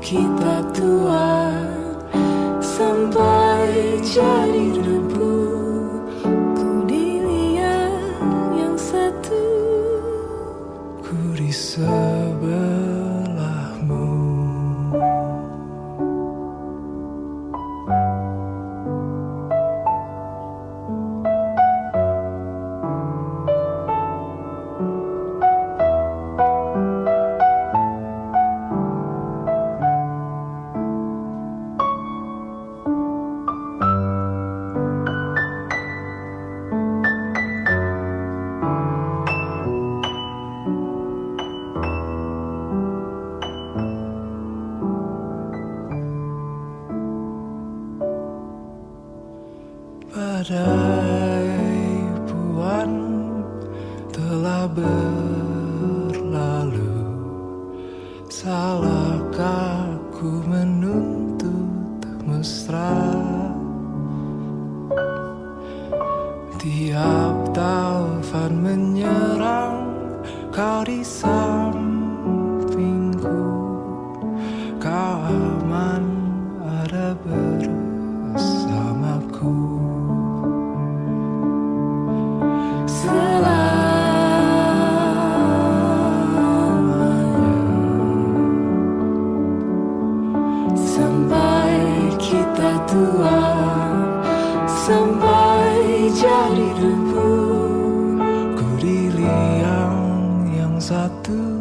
kita tua Sampai jadi Badai puan telah berlalu. Salahkah ku menuntut mesra? Tiap taufan menyerang Kau di sampingku. Kau Ku diri yang, yang satu.